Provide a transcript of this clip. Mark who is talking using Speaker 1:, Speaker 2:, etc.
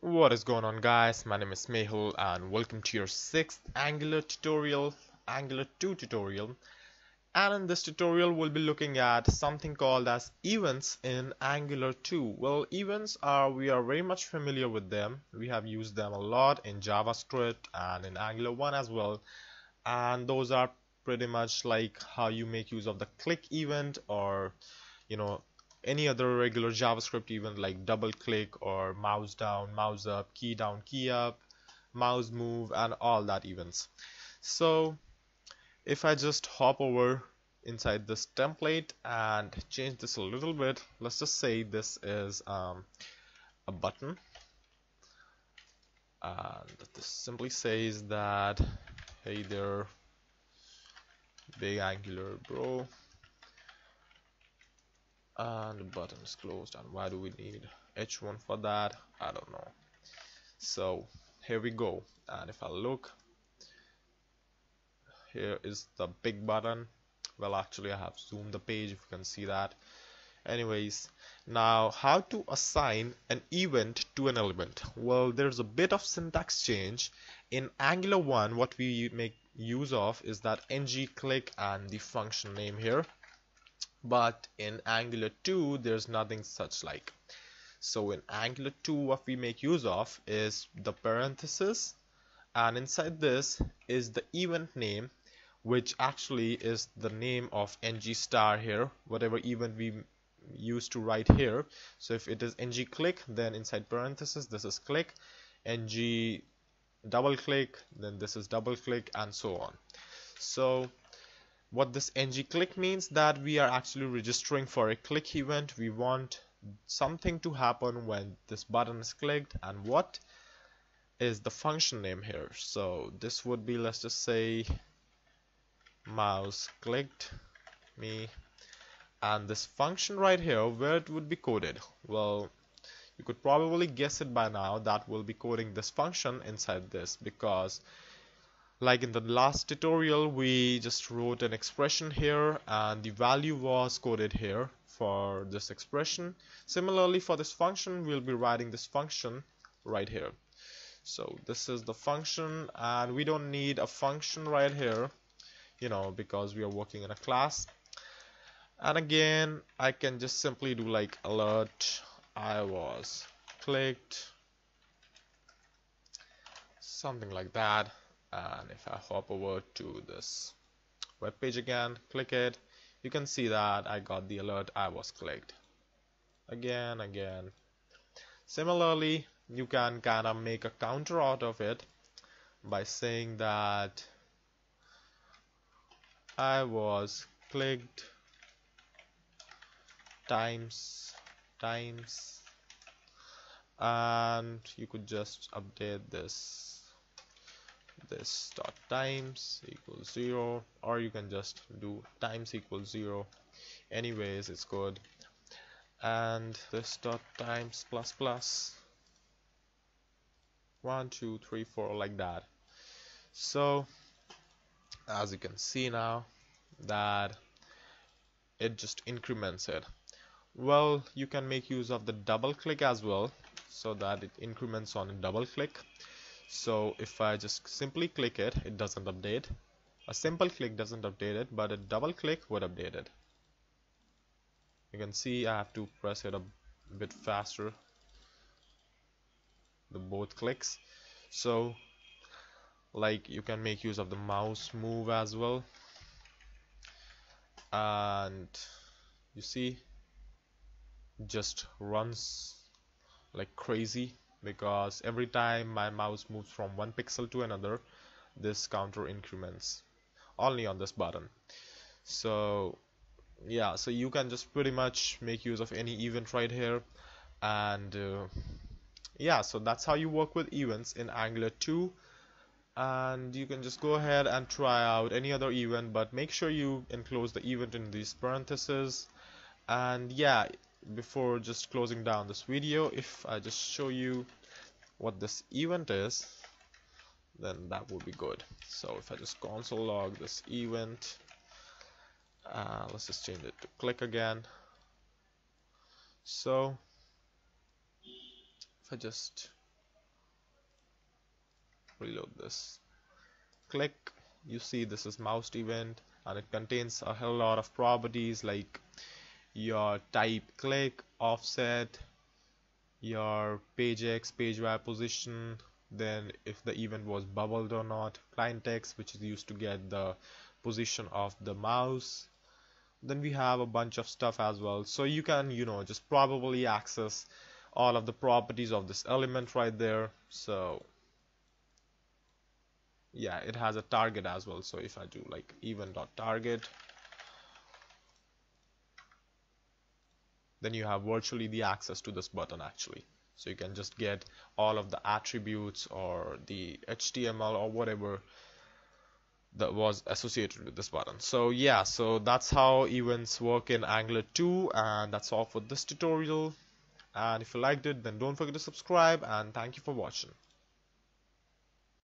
Speaker 1: What is going on guys, my name is Mehul and welcome to your 6th Angular tutorial, Angular 2 tutorial. And in this tutorial we'll be looking at something called as events in Angular 2. Well events are, we are very much familiar with them, we have used them a lot in JavaScript and in Angular 1 as well. And those are pretty much like how you make use of the click event or you know any other regular JavaScript event like double click or mouse down, mouse up, key down, key up, mouse move and all that events. So if I just hop over inside this template and change this a little bit, let's just say this is um, a button and this simply says that hey there big angular bro and the button is closed. And why do we need h1 for that? I don't know. So here we go. And if I look here is the big button. Well actually I have zoomed the page if you can see that. Anyways now how to assign an event to an element? Well there's a bit of syntax change. In Angular 1 what we make use of is that ng click and the function name here but in Angular 2 there's nothing such like. So in Angular 2 what we make use of is the parenthesis and inside this is the event name which actually is the name of ng star here whatever event we used to write here. So if it is ng click then inside parenthesis this is click ng double click then this is double click and so on. So what this ng click means that we are actually registering for a click event. We want something to happen when this button is clicked and what is the function name here? So this would be let's just say mouse clicked me. And this function right here where it would be coded? Well you could probably guess it by now that we'll be coding this function inside this because like in the last tutorial we just wrote an expression here and the value was coded here for this expression. Similarly for this function we'll be writing this function right here. So this is the function and we don't need a function right here you know because we are working in a class. And again I can just simply do like alert. I was clicked. Something like that and if I hop over to this web page again click it. You can see that I got the alert I was clicked. Again again. Similarly you can kind of make a counter out of it by saying that I was clicked times times. And you could just update this this dot times equals 0 or you can just do times equals 0 anyways it's good. And this dot times plus plus. 1 2 3 4 like that. So as you can see now that it just increments it. Well you can make use of the double click as well so that it increments on a double click so if I just simply click it it doesn't update. A simple click doesn't update it but a double click would update it. You can see I have to press it a bit faster. The both clicks. So like you can make use of the mouse move as well. And you see just runs like crazy because every time my mouse moves from one pixel to another this counter increments only on this button. So yeah so you can just pretty much make use of any event right here. And uh, yeah so that's how you work with events in Angular 2 and you can just go ahead and try out any other event but make sure you enclose the event in these parentheses. And yeah before just closing down this video if I just show you what this event is then that would be good. So if I just console log this event uh, let's just change it to click again. So if I just reload this click you see this is mouse event and it contains a hell lot of properties like your type click offset your page X page Y position then if the event was bubbled or not client X which is used to get the position of the mouse. Then we have a bunch of stuff as well. So you can you know just probably access all of the properties of this element right there. So yeah it has a target as well. So if I do like event.target then you have virtually the access to this button actually. So you can just get all of the attributes or the HTML or whatever that was associated with this button. So yeah so that's how events work in Angular 2 and that's all for this tutorial. And if you liked it then don't forget to subscribe and thank you for watching